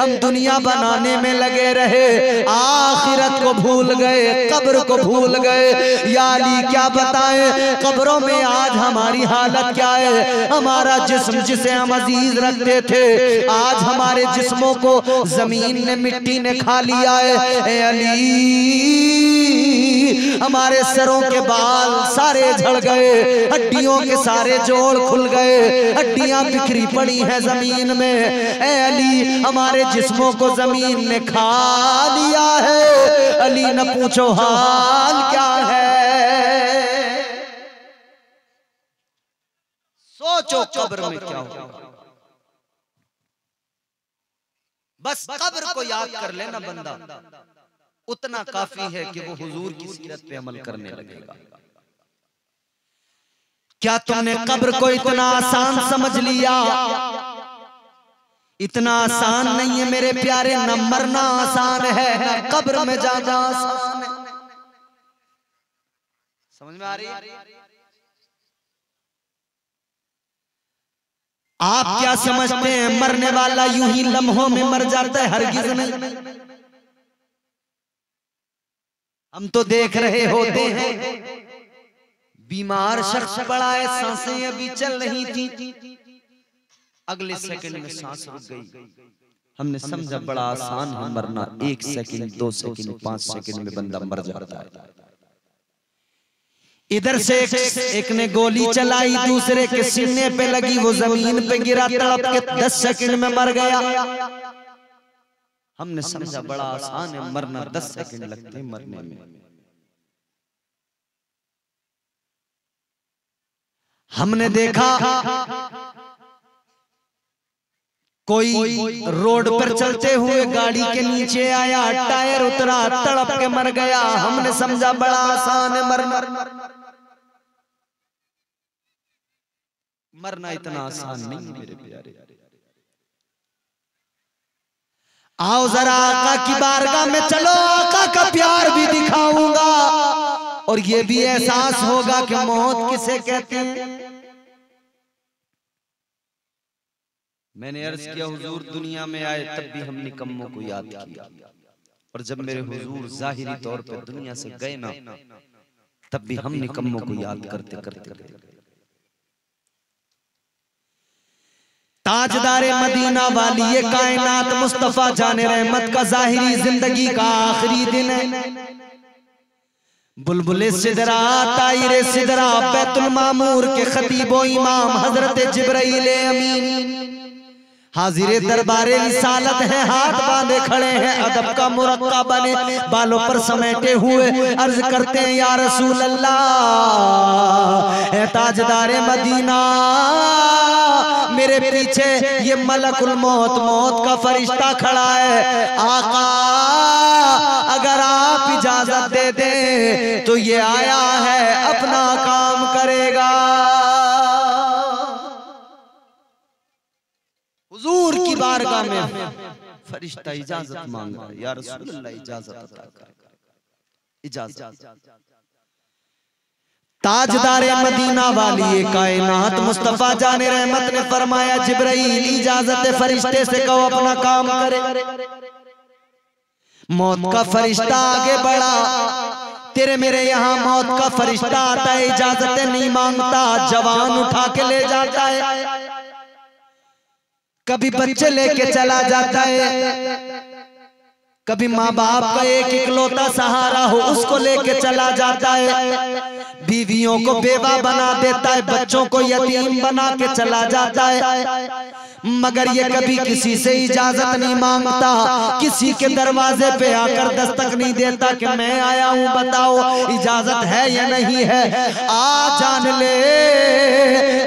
हम दुनिया बनाने में लगे रहे। आखिरत को भूल गए कब्र को भूल गए। याली क्या बताएँ कब्रों में आज हमारी हालत क्या है? हमारा जिस्म जिसे हम अज़ीज़ रखते थे आज हमारे जिस्मों को ज़मीन ने मिट्टी ने खा लिया है। ए अली हमारे सरों के बाल सारे झड़ गए। हड्डियों के सारे जोड़ खुल गए। हड्डियाँ बिखरी पड़ी हैं ज़मीन में। ए अली हमारे जिस्मों को ज़मीन ने खा लिया है। अली न पूछो हाल क्या है। सोचो कब्र में क्या होगा। बस कब्र को याद कर लेना बंदा। उतना काफ़ी है कि वो हुजूर की सीरत पे अमल करने लगेगा। क्या तुमने कब्र को इतना आसान समझ लिया? इतना आसान नहीं है मेरे प्यारे, न मरना आसान है कब्र में जाना आसान है। समझ में आ रही आप क्या समझते हैं, मरने वाला यूँ ही लम्हों में मर जाता है हरगिज नहीं हम तो देख रहे होते हैं, बीमार शख्स पड़ा है, साँसें अभी चल रही थी। अगले सेकंड में सांस रुक गई। हमने समझा बड़ा आसान है मरना। एक सेकंड दो सेकंड पाँच सेकंड में बंदा मर जाता है। इधर से एक, एक ने गोली चलाई दूसरे के सीने पे लगी वो ज़मीन पे गिरा तड़प के दस सेकंड में मर गया। हमने समझा बड़ा आसान है मरना दस सेकंड लगते हैं मरने में। हमने देखा कोई कोई रोड पर चलते हुए गाड़ी के नीचे आया टायर उतरा तड़प के मर गया। हमने समझा बड़ा आसान है मरना। मरना। इतना आसान नहीं मेरे प्यारे। आओ जरा आका की बारगाह में चलो आका का प्यार भी दिखाऊँगा। और ये भी एहसास होगा कि मौत किसे कहते हैं? मैंने अर्ज़ किया हुजूर दुनिया में आए तब भी हम निकम्मों को याद किया। और जब मेरे हुजूर जाहिरी तौर पर दुनिया से गए ना तब भी हम निकम्मों को याद करते करते ताजदारे मदीना वाली ये कायनात मुस्तफ़ा जाने रहमत का जाहिरी ज़िंदगी का आखिरी दिन है। बुलबुल सिदरा ताइर सिदरा बैतुल मामूर के खतीबो इमाम हज़रत जिब्राइल अमीन। हाजिर दरबारे रिसालत है हाथ बांधे खड़े हैं अदब का मुरक्का बने बालों पर समेटे हुए अर्ज़ करते हैं या रसूल अल्लाह ताजदारे मदीना मेरे पीछे ये मलकुल मौत मौत का फरिश्ता खड़ा है। आका अगर आप इजाज़त दे दें तो ये आया बारगाह में। फरिश्ता इजाज़त मांग रहा है। या रसूल अल्लाह इजाज़त अता कर। इजाज़त। ताजदार मदीना वाली कायनात मुस्तफ़ा जाने रहमत ने फरमाया जिब्राइल इजाज़त फरिश्ते से कहो अपना काम करे। मौत का फरिश्ता आगे बढ़ा। तेरे मेरे यहाँ मौत का फरिश्ता आता है इजाज़त नहीं माँगता जवान उठा के ले जाता है। कभी बच्चे लेके चला जाता है। कभी माँ बाप का एक इकलौता सहारा हो उसको लेके चला जाता है। बीवियों को बेवा बना देता है बच्चों को यतीम बना के चला जाता है। मगर ये कभी किसी से इजाज़त नहीं माँगता। किसी के दरवाजे पे आकर दस्तक नहीं देता कि मैं आया हूँ बताओ इजाज़त है या नहीं है? आ जान ले।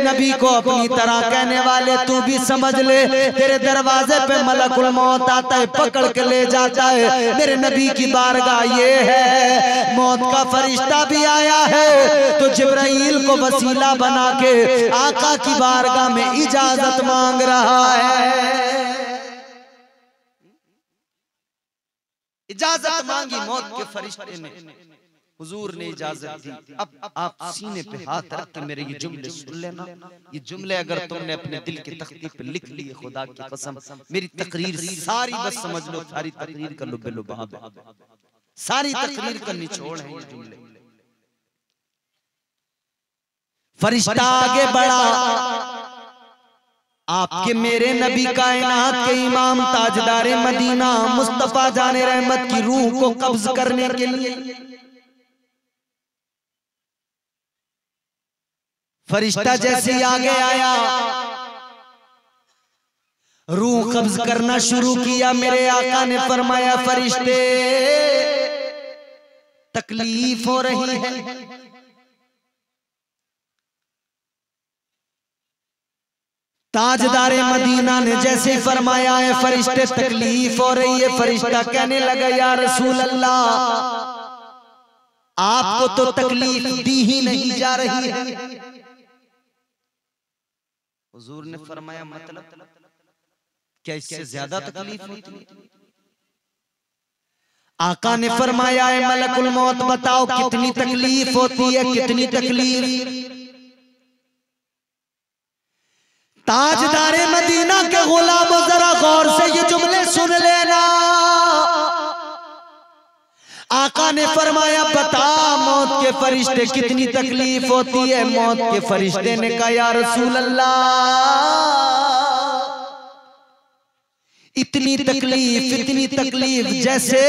नबी को अपनी तरह कहने वाले तू भी समझ ले। तेरे दरवाजे पे मलकुल मौत आता है पकड़ के ले जाता है। मेरे नबी की बारगाह ये है। मौत का फरिश्ता भी आया है। तो जिब्राइल को वसीला बना के आका की बारगाह में इजाज़त मांग रहा है इजाज़त मांगी मौत के फरिश्ते ने हुजूर ने इजाज़त दी। अब आप सीने पे हाथ रख के मेरे ये जुमले सुन लेना। ये जुमले अगर तुमने अपने दिल की तख्ती पे लिख लिए खुदा की कसम। मेरी तकरीर सारी बस समझ लो सारी तकरीर का लुबे लुबाब है सारी तकरीर का निचोड़ है ये जुमले। फरिश्ता आगे बढ़ा। आपके मेरे नबी कायनात के इमाम ताजदार मदीना मुस्तफ़ा जाने रहमत की रूह को कब्ज करने के लिए। फरिश्ता जैसे ही आगे आया। रूह कब्ज करना शुरू किया मेरे आका ने फरमाया फरिश्ते तकलीफ़ हो रही है। ताजदार मदीना ने जैसे फरमाया है फरिश्ते तकलीफ़ हो रही है फरिश्ता कहने लगा या रसूल अल्लाह आपको तो तकलीफ़ दी ही नहीं जा रही है। हुजूर ने फरमाया मतलब क्या इससे ज़्यादा तकलीफ़ होती है? आका ने फरमाया है मलकुल मौत बताओ कितनी तकलीफ़ होती है कितनी तकलीफ़? ताजदारे मदीना के गुलाम जरा गौर से ये जुमले सुन लेना। आका ने फरमाया बता मौत के फरिश्ते कितनी तकलीफ़ होती है मौत के फरिश्ते ने कहा या रसूल अल्लाह इतनी तकलीफ़ इतनी तकलीफ़ जैसे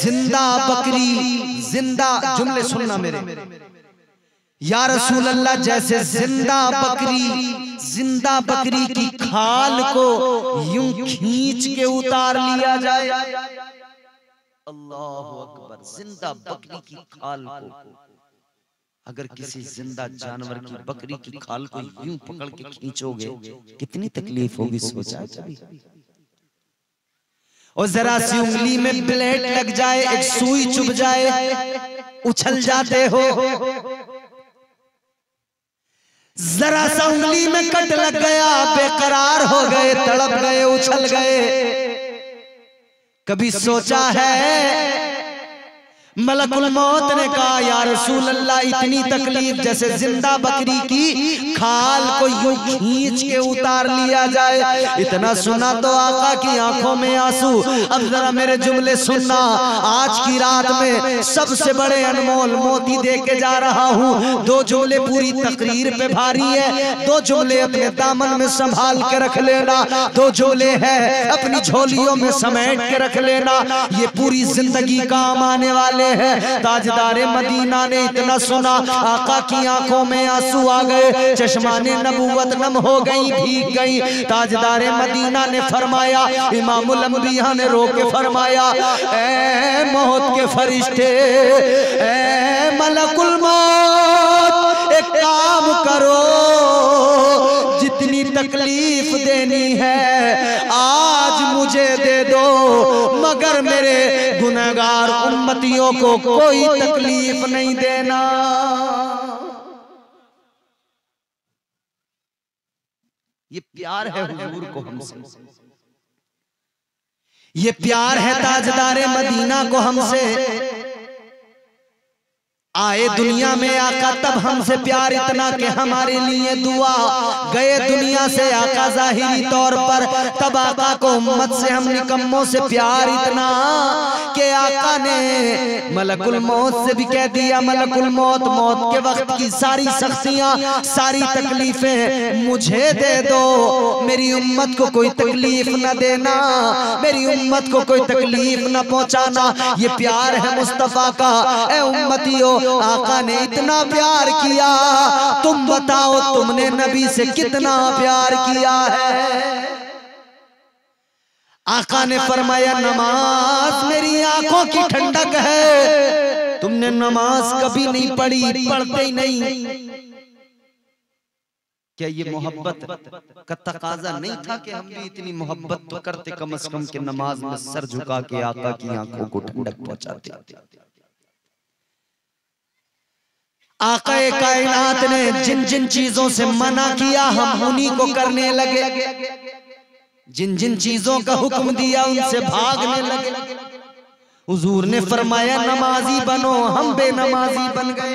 ज़िंदा बकरी ज़िंदा जुमले सुनना मेरे। या रसूल अल्लाह जैसे ज़िंदा बकरी ज़िंदा बकरी की खाल को यूँ खींच के उतार लिया जाए। अल्लाह अकबर ज़िंदा बकरी की खाल को। अगर किसी ज़िंदा जानवर की बकरी की खाल को यूँ पकड़ के खींचोगे कितनी तकलीफ़ होगी सोचा कभी? और जरा सी उंगली में ब्लेड लग जाए एक सुई चुभ जाए उछल जाते हो। जरा सा उंगली में कट लग गया बेकरार हो गए तड़प गए उछल गए। कभी सोचा है मलकुल मौत ने कहा या रसूल अल्लाह इतनी तकलीफ़ जैसे ज़िंदा बकरी की खाल को यूँ खींच के उतार लिया जाए। इतना सुना तो आका की आँखों में आँसू। अब जरा मेरे जुमले सुनना। आज की रात में सबसे बड़े अनमोल मोती दे के जा रहा हूँ। दो जुमले पूरी तकरीर पे भारी है। दो जुमले अपने दामन में संभाल के रख लेना। दो जुमले है अपनी झोलियों में समेट के रख लेना ये पूरी ज़िंदगी काम आने वाले हैं ताजदारे मदीना ने इतना सुना, आका की आँखों में आँसू आ गए चश्माने नबूवत नम हो गई, भीग गई। ताजदारे मदीना ने फरमाया, इमामुल अंबिया ने रो के फरमाया, ए मौत के फरिश्ते, ए मलकुल मौत, एक काम करो, जितनी तकलीफ़ देनी है, आज मुझे दे दो, मगर मेरे गुनहगार उम्मतियों को कोई तकलीफ़ नहीं देना। ये प्यार है हुजूर को हमसे ये प्यार है ताजदारे मदीना को हमसे आए दुनिया में आका तब हमसे प्यार इतना कि हमारे लिए दुआ। गए दुनिया से आका जाहिरी तौर पर। तब आका को उम्मत से हम निकम्मों से प्यार इतना कि आका ने मलकुल मौत से भी कह दिया मलकुल मौत मौत के वक्त की सारी सख्तियाँ सारी तकलीफें मुझे दे दो मेरी उम्मत को कोई तकलीफ़ न देना मेरी उम्मत को कोई तकलीफ़ न पहुंचाना। ये प्यार है मुस्तफ़ा का ए उम्मतियों आका ने इतना प्यार किया। तुम बताओ, तुमने नबी से कितना प्यार किया है? आका ने फरमाया, नमाज़ मेरी आँखों की ठंडक है। तुमने नमाज़ कभी नहीं पढ़ी, पढ़ते ही नहीं। क्या ये मोहब्बत का तकाजा नहीं था कि हम भी इतनी मोहब्बत तो करते कम से कम के नमाज़ में सर झुका के आका की आँखों को ठंडक पहुंचाते? आका कायनात ने जिन जिन चीज़ों से मना किया हम उन्हीं को करने लगे। जिन जिन चीज़ों का हुक्म दिया उनसे भागने लगे। हुजूर ने फरमाया नमाजी बनो हम बेनमाजी बन गए।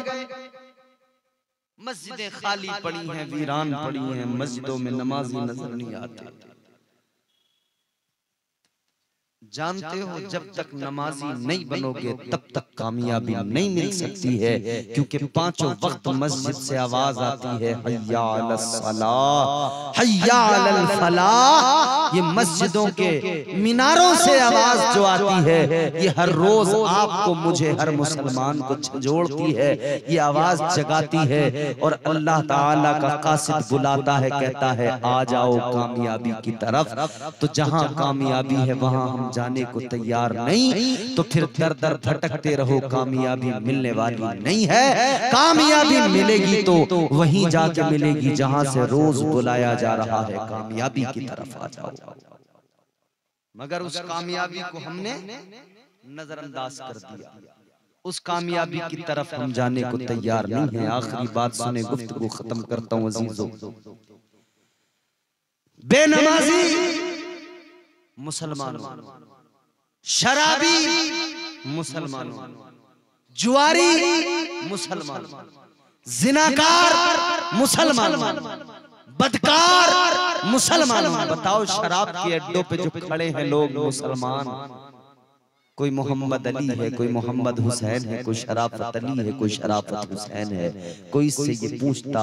मस्जिदें खाली पड़ी हैं वीरान पड़ी हैं मस्जिदों में नमाजी नज़र नहीं आते। जानते हो जब तक नमाजी नहीं बनोगे तब तक कामयाबी नहीं मिल सकती है क्योंकि पाँचों वक्त मस्जिद से आवाज़ आती है ये मस्जिदों के मीनारों से आवाज़ जो आती है ये हर रोज आपको मुझे हर मुसलमान को जोड़ती है ये आवाज़ जगाती है और अल्लाह ताला का कासिद बुलाता है कहता है आ जाओ कामयाबी की तरफ़। तो जहाँ कामयाबी है वहाँ हम जाने को तैयार नहीं तो फिर दर दर भटकते रहो, कामयाबी मिलने वाली नहीं है। कामयाबी मिलेगी तो वहीं जाके मिलेगी, जहाँ से रोज बुलाया जा रहा है, कामयाबी की तरफ़ आ जाओ। मगर उस कामयाबी को हमने नजरअंदाज कर दिया। उस कामयाबी की तरफ़ हम जाने को तैयार नहीं है। आखिरी बात सुने, गुफ्तगू खत्म करता हूँ, अजीजों। बेनमाजी मुसलमानों शराबी मुसलमानों जुआरी मुसलमान जिनाकार मुसलमान बदकार मुसलमान बताओ शराब के अड्डों पे जो खड़े हैं लोग मुसलमान कोई मोहम्मद अली है कोई मोहम्मद हुसैन है कोई शराफत अली है कोई शराफत हुसैन है। कोई इससे ये पूछता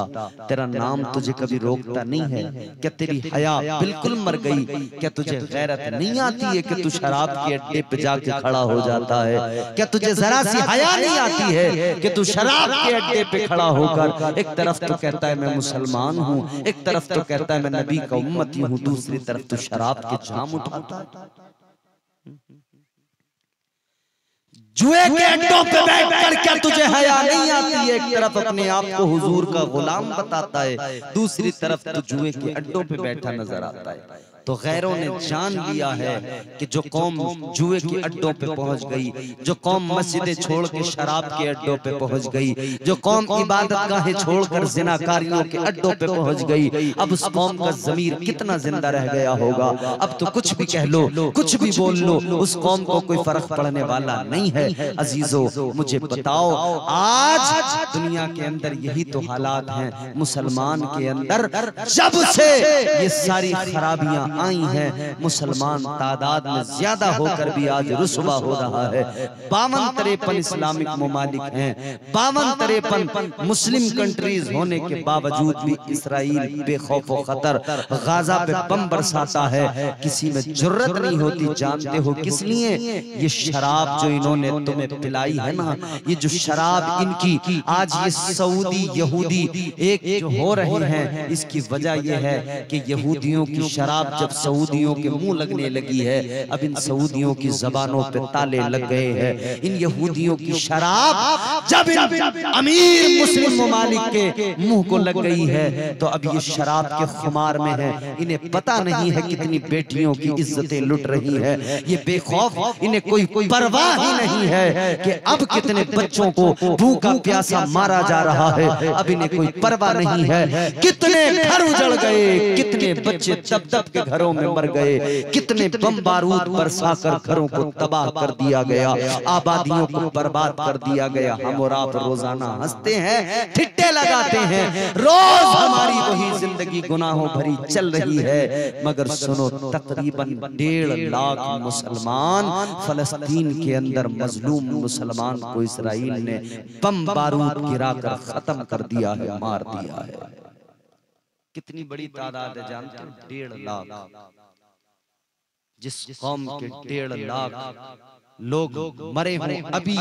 तेरा नाम तुझे कभी रोकता नहीं है? क्या तेरी हया बिल्कुल मर गई? क्या तुझे गैरत नहीं आती है कि तू शराब के अड्डे पे जाके खड़ा हो जाता है। क्या तुझे जरा सी हया नहीं आती है कि तू शराब के अड्डे पे खड़ा होकर एक तरफ़ तो कहता है मैं मुसलमान हूँ। एक तरफ़ तो कहता है मैं नबी का उम्मती हूँ दूसरी तरफ़ तो शराब के जाम उठाता है जुए के अड्डों पे बैठकर क्या तुझे हया नहीं आती? है एक तरफ़ अपने आप को हुजूर का गुलाम बताता है दूसरी तरफ़ तू जुए के अड्डों पे बैठा नज़र आता है। तो गैरों ने जान लिया है कि जो कौम जुए के अड्डों पे पहुँच गई जो कौम मस्जिदें छोड़ के शराब के अड्डों पे पहुँच गई जो कौम इबादत गाहें छोड़कर जिनाकारियों के अड्डों पे पहुँच गई। अब उस कौम का जमीर कितना ज़िंदा रह गया होगा? अब तो कुछ भी कह लो कुछ भी बोल लो उस कौम को कोई फ़र्क पड़ने वाला नहीं है। अजीजो मुझे बताओ आज दुनिया के अंदर यही तो हालात हैं मुसलमान के अंदर जब से ये सारी खराबियाँ आई हैं। मुसलमान तादाद में ज़्यादा होकर भी आज रुसवा हो रहा है। बावन तिरपन इस्लामिक ममालिक हैं। बावन तिरपन मुस्लिम कंट्रीज़ होने के बावजूद भी इसराइल बेखौफ खतर गाजा पे बम बरसाता है। किसी में ज़रूरत नहीं होती, जानते हो किस लिए? ये शराब जो इन्होंने तुम्हें पिलाई है ना, ये जो शराब इनकी, आज ये सऊदी यहूदी एक जो हो रहे हैं, इसकी वजह यह है कि यहूदियों की शराब जब सऊदियों के मुँह लगने लगी है अब इन सऊदियों की जबानों पे ताले लग गए हैं। इन यहूदियों की शराब जब इन अमीर मुस्लिम ममालिक के मुँह को लग गई है तो अब ये शराब के खुमार में है। इन्हें पता नहीं है कितनी बेटियों की इज्जतें लुट रही है। ये बेखौफ इन्हें कोई कोई परवाह ही नहीं है कि अब कितने बच्चों को भूखा प्यासा मारा जा रहा है। अब इन्हें कोई परवाह नहीं है। कितने घर उजड़ गए कितने बच्चे तब तब के घरों में मर गए। कितने बम बारूद बरसा कर घरों को तबाह कर दिया गया। आबादियों को बर्बाद कर दिया गया। हम और आप रोज़ाना हँसते हैं ठिट्टे लगाते हैं। रोज हमारी वही ज़िंदगी गुनाहों भरी चल रही है। मगर सुनो तकरीबन डेढ़ लाख मुसलमान फलस्तीन के अंदर मजलूम मुसलमान को इसराइल ने बम बारूद गिराकर खत्म कर दिया है मार दिया है। कितनी बड़ी तादाद है जानते हैं? डेढ़ लाख। जिस कौम के डेढ़ लाख लोग मरे हों अभी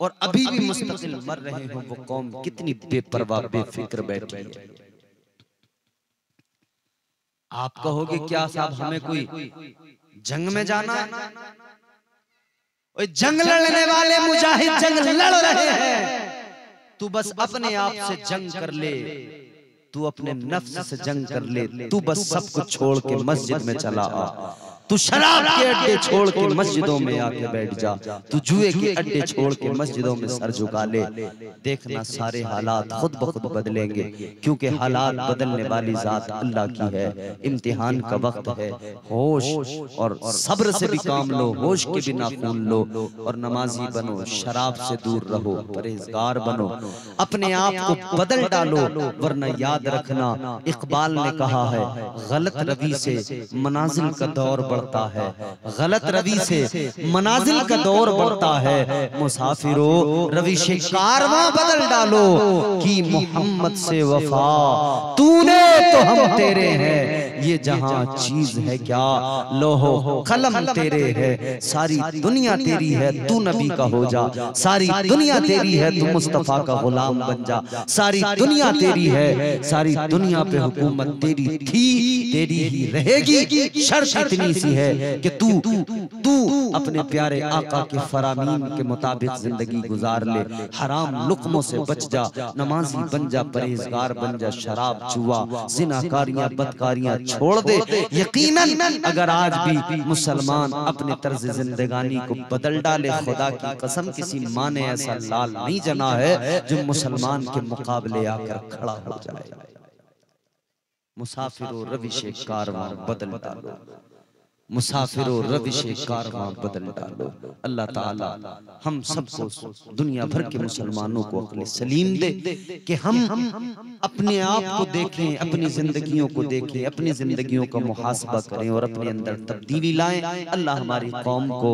और अभी भी मुस्तकिल मर रहे हों वो कौम कितनी बेपरवाह बेफिक्र बैठी है। आप कहोगे क्या साहब हमें कोई जंग में जाना है? जंग लड़ने वाले मुजाहिद जंग लड़ रहे हैं। तू बस अपने आप से जंग कर ले। तू अपने नफ्स से जंग कर ले तू बस सब कुछ छोड़ के मस्जिद में चला आ। तू शराब के अड्डे छोड़ के मस्जिदों में आके बैठ जा। तू जुए के अड्डे छोड़ के मस्जिदों में सर झुका ले। देखना सारे हालात खुद ब खुद बदलेंगे। क्योंकि हालात बदलने वाली जात अल्लाह की है। इम्तिहान का वक्त है। होश और सब्र से भी काम लो होश के बिना खून लो। और नमाजी बनो शराब से दूर रहो परहेजगार बनो। अपने आप को बदल डालो वरना याद रखना इकबाल ने कहा है गलत रवि से मनाजिल का दौर बढ़ता है। गलत रवि से मनाजिल का दौर बढ़ता है। मुसाफिरो रवि से कारवा बदल डालो कि मोहम्मद से वफा। तूने तो हम तेरे हैं। ये जहाँ चीज़ है क्या? लोहो, कलम तेरे है, सारी दुनिया तेरी है, तू नबी का हो जा। सारी दुनिया तेरी है, तू मुस्तफ़ा का गुलाम बन जा। सारी दुनिया तेरी है, सारी दुनिया पे हुकूमत तेरी थी, तेरी ही रहेगी। शर्त इतनी सी है कि तू तू अपने प्यारे आका के फरामीन के मुताबिक ज़िंदगी गुजार ले। हराम लुकमों से बच जा, नमाजी बन जा, परहेजगार बन जा, शराब जुआ जिनाकारियाँ, बदकारियाँ छोड़ दे। यकीनन अगर आज भी मुसलमान अपने तर्ज जिंदगानी को बदल डाले। खुदा की कसम किसी माँ ने ऐसा लाल नहीं जना है जो मुसलमान के मुकाबले आकर खड़ा हो जाए। मुसाफिर रविश कारवां बदल डालो। मुसाफिरो रविश कारवां बदल डालो। अल्लाह ताला हम सबको दुनिया भर के मुसलमानों को अपने सलीम दे कि हम अपने आप को देखें अपनी जिंदगियों को देखें अपनी जिंदगियों का मुहासबा करें और अपने अंदर तब्दीली लाएँ। अल्लाह हमारी कौम को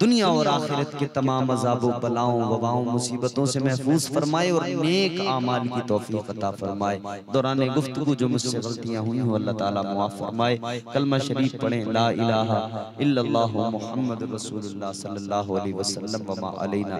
दुनिया और आखिरत के तमाम अजाबों बलाओं वबाओं मुसीबतों से महफूज फरमाए और नेक आमाल की तौफीक अता फरमाए। दौरान गुफ्तगू जो मुझसे गलतियाँ हुई हो अल्लाह ताला मुआफ फरमाए। कलमा शरीफ पढ़ें ला इलाहा इल्लल्लाहु मुहम्मद रसूलुल्लाह सल्लल्लाहु अलैहि वसल्लम वमा अलैना।